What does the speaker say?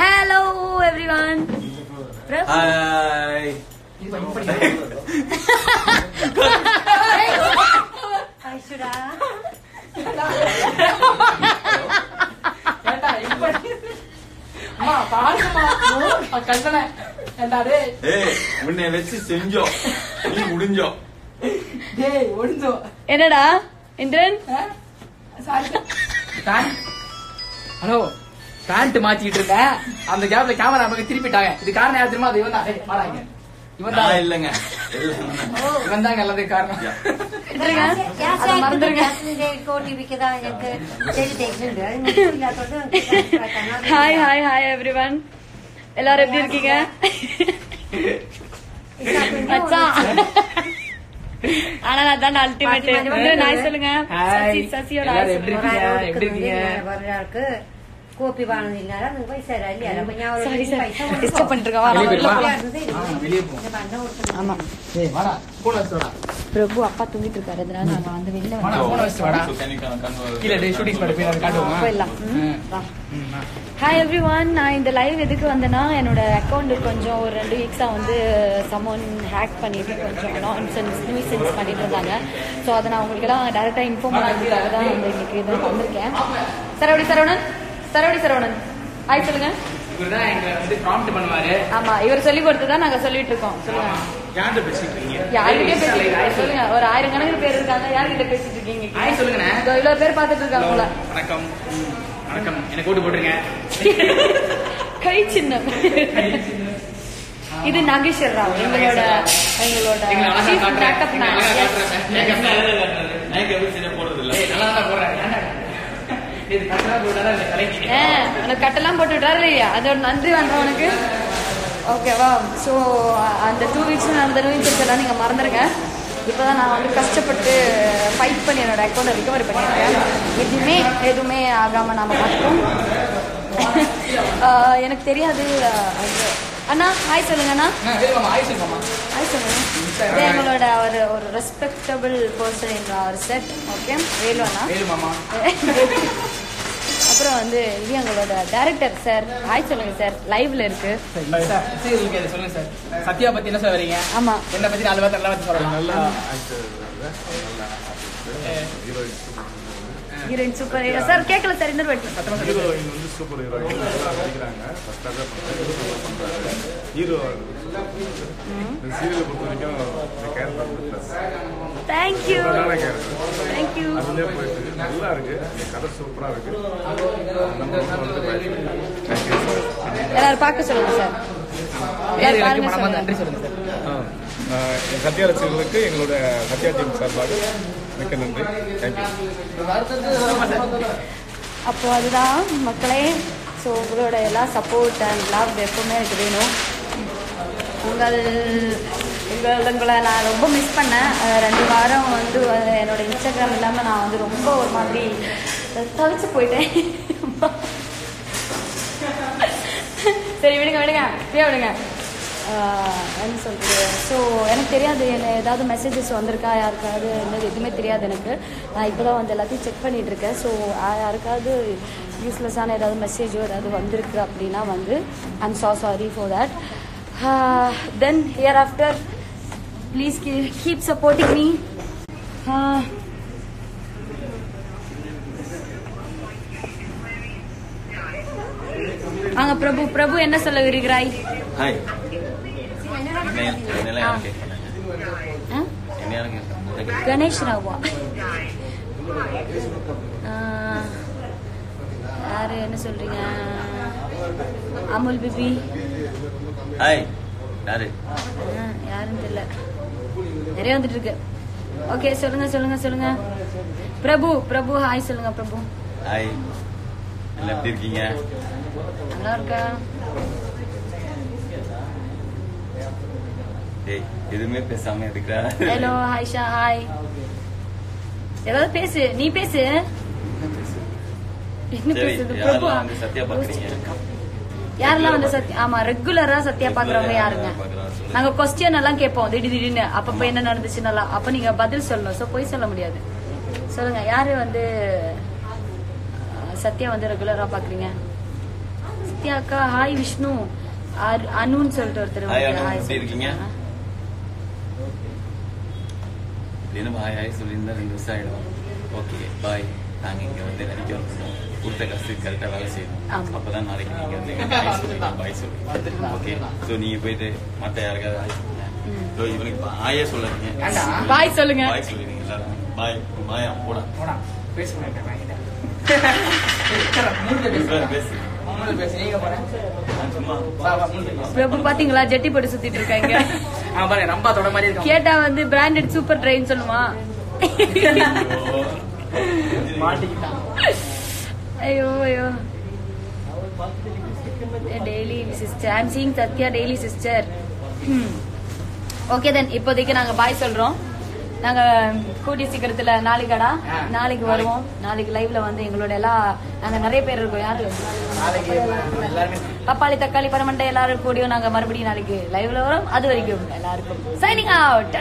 Hello everyone hi ஏய் உன்னை வச்சு செஞ்சோம். நீ முடிஞ்சோம் என்னடா இந்திரன்? ஹலோ பேண்ட் மாத்திட்டு இருந்தேன் அந்த கேப்ல கேமரா பக்கம் திருப்பிட்டாங்க. இது காரணம் யார் தெரியுமா? அது இவன் தான். டேய், வாடா இங்க. இவன் நான் தான் இல்லைங்க. இவன் தாங்க எல்லாத்துக்கும் காரணம். ஹாய் ஹாய் ஹாய் எவ்ரிவன் எல்லாரும் எப்படி இருக்கீங்க? ஆனா நான் தான் அல்டிமேட் நாய் சொல்லுங்க. சசி சசியோட எப்படி. இருக்கீங்க? கோபி வானதி இல்லைனால அங்க போய் சார் இல்லையா நம்ம ஞாபகம் டிஸ்டர்ப் பண்ணிருக்கேன் ஆமா. பிரபு அப்பா தூங்கிட்டு இருக்காரு. அதனால நாங்க வந்து வெளில போயிடலாம். ஹாய் எவ்ரி ஒன் நான் இந்த லைவ் எதுக்கு வந்தேன்னா என்னோட அக்கௌண்ட் கொஞ்சம் ஒரு ரெண்டு வீக்ஸாக வந்து சமோன் ஹேக் பண்ணிட்டு கொஞ்சம் நான்சென்ஸ் நியூசென்ஸ் பண்ணிட்டு இருந்தாங்க. ஸோ அதை நான் உங்களுக்கெல்லாம் டேரெக்டாக இன்ஃபார்ம் பண்ணுறதுக்காக தான் வந்து இன்னைக்கு இது வந்திருக்கேன். சரவணி சரவணன் சரவடி சரவணன். ஹாய் சொல்லுங்க. இவர்தான் எங்களை வந்து ப்ராம்ப்ட் பண்ணுவாரு. ஆமா இவர் சொல்லி கொடுத்து தான் நாங்க சொல்லிட்டு இருக்கோம். சொல்லுங்க. யார்கிட்ட பேசிட்டு இருக்கீங்க? பேசிட்டு? சொல்லுங்க. ஒரு ஆயிரம் கணக்கு பேர் இருக்காங்க. யார்கிட்ட பேசிட்டு இருக்கீங்க ஹாய் இவ்வளவு பேர் பார்த்துட்டு இருக்காங்க உங்களை. வணக்கம். ம், வணக்கம். எனக்கு ஓட்டு போட்டுருங்க. கை சின்னம். இது நாகேஸ்வர் ராவ் எங்களோட எங்களோட நல்லா தான் போடுறேன். உனக்கு கட்டெல்லாம் போட்டு விட்டாரு இல்லையா? அதோட நன்றி வேண்டாம் உனக்கு. ஓகேவா ஸோ அந்த டூ வீக்ஸ் நடந்த நோய் எல்லாம் நீங்கள் மறந்துடுங்க இப்போதான் நான் வந்து கஷ்டப்பட்டு ஃபைட் பண்ணி என்னோட அக்கௌண்ட்டை ரிகவர் பண்ணியிருக்கேன். எதுவுமே எதுவுமே ஆகாமல் நாம் பார்த்துட்டோம் எனக்கு தெரியாது. அது அண்ணா ஹாய் சொல்லுங்க அண்ணா. ஆய் சொல்லுமாமா ஹாய் சொல்லுங்க எங்களோட ஒரு ஒரு respectable person in our set okay Velu அண்ணா. அப்புறம் வந்து இது எங்களோட டைரக்டர் சார் ஹாய் சொல்லுங்க சார் லைவ்ல இருக்கு. சார் சரி சொல்லுங்க சார் சத்யா பத்தி என்ன சொல்ல வரீங்க ஆமா. என்ன பத்தி நாலு பேர் நல்லா பத்தி சொல்லலாம். ஹீரோயின் சூப்பர் சார் கேட்கல சார் இன்னொரு வாட்டி. ஹீரோயின் வந்து சூப்பர் ஹீரோயின் நடிக்கிறாங்க ஃபர்ஸ்டாக ஹீரோ சீரியலை பொறுத்த வரைக்கும் கேரக்டர் ப்ளஸ் தேங்க்யூ நல்ல கேரக்டர் தேங்க்யூ அதுலேயே போயிட்டு இருக்கு. நல்லா கதை எல்லாரும் பார்க்க சொல்லுங்க சார் எல்லாரும் பாருங்க நன்றி சொல்லுங்க சார் சத்யா ரசிகர்களுக்கு எங்களோட சத்யா டீம் சார்பாக மிக்க நன்றி. தேங்க்யூ அப்போ அதுதான் மக்களே. ஸோ உங்களோட எல்லா சப்போர்ட் அண்ட் லவ் எப்பவுமே எனக்கு வேணும். உங்கள் உங்கள் உங்களை நான் ரொம்ப மிஸ் பண்ணேன். ரெண்டு வாரம் வந்து என்னோட இன்ஸ்டாகிராம் இல்லாமல் நான் வந்து ரொம்ப ஒரு மாதிரி தவிச்சு போயிட்டேன். சரி விடுங்க விடுங்க. இப்படியே விடுங்க. என்ன சொல்கிறது ஸோ எனக்கு தெரியாது என்ன ஏதாவது மெசேஜஸ் வந்திருக்கா யாருக்காவது என்னது எதுவுமே தெரியாது எனக்கு. நான் இப்போ தான் வந்து எல்லாத்தையும் செக் பண்ணிகிட்ருக்கேன் இருக்கேன். ஸோ யாருக்காவது யூஸ்லெஸ்ஸான ஏதாவது மெசேஜோ ஏதாவது வந்திருக்கு அப்படின்னா வந்து ஐம் சா sorry for that then here after please keep supporting me அங்க பிரபு பிரபு என்ன சொல்ல விருகிறாய்? ஹாய் என்னெல்லாம் யாரும் கேட்கல ஆ? என்ன யாரும் கேட்கல கணேஷ் ராவா ஆ, யாரு என்ன சொல்றீங்க. அமுல் பிபி ஹாய் யாரு ஆ, யாருன்னு தெரியல. நிறைய வந்துட்டு இருக்கு ஓகே சொல்லுங்க சொல்லுங்க சொல்லுங்க. பிரபு பிரபு ஹாய் சொல்லுங்க பிரபு. ஹாய் எல்லாம் எப்படி இருக்கீங்க? நல்லா இருக்கா? டேய் எதுவுமே பேசாம இருக்கிறா ஹலோ ஹாய்ஷா ஹாய் ஏதாவது பேசு நீ பேசு. என்ன பேசுது யாரெல்லாம் வந்து சத்யா ஆமா ரெகுலரா சத்யா பாக்குறவங்க யாருங்க? நாங்க கொஸ்டின் எல்லாம் கேட்போம் திடீர் திடீர்னு அப்பப்ப என்ன நடந்துச்சு நல்லா அப்ப நீங்க பதில் சொல்லணும். சோ போய் சொல்ல முடியாது. சொல்லுங்க யாரு வந்து சத்யா வந்து ரெகுலரா பாக்குறீங்க? சத்யா அக்கா ஹாய் விஷ்ணு. அனுன்னு சொல்லிட்டு ஒருத்தர் Hi, வந்து அனு, hi எப்படி இருக்கீங்க? சொல்லிருக்காங்க. தினம் ஹாய் ஹாய் சொல்லியிருந்தா ரெண்டு வருஷம் ஆயிடும் ஓகே பாய் நாங்க இங்க வந்து நடிக்க வந்துட்டோம் கொடுத்த காசு கரெக்டா வேலை செய்யணும். அப்பதான் நாளைக்கு நீங்க வந்து பாய் சொல்லுங்க ஓகே ஸோ நீங்க போயிட்டு மத்த யாருக்காவது ஹாய் சொல்லுங்க இவனுக்கு ஹாயே சொல்லாதீங்க? பாய் சொல்லுங்க பாய் சொல்லிடுங்க எல்லாரும் பாய் பாய் போடா போடா பேச மாட்டேன் பாத்தீங்களா ஜெட்டி போட்டு சுத்திட்டு இருக்காங்க பாருங்க ரொம்ப தொட மாதிரி இருக்கு. கேட்டா வந்து பிராண்டட் சூப்பர் ட்ரெயின் சொல்லுமா? ஐயோ ஐயோ. Daily sister I'm seeing Sathya daily sister okay then இப்போதைக்கு நாங்க பாய் சொல்றோம். நாங்க கூடிய சீக்கிரத்துல நாளைக்கடா. ஆ. நாளைக்கு வருவோம். நாளைக்கு லைவ்ல வந்து எங்களோட எல்லா நாங்க நிறைய பேர் இருக்கோம். யாரு? நாளைக்கு பப்பாளி தக்காளி பரமண்டை எல்லாரும் கூடியும் நாங்க மறுபடியும் நாளைக்கு லைவ்ல வரோம். அது வரைக்கும் எல்லாருக்கும் சைனிங் அவுட்.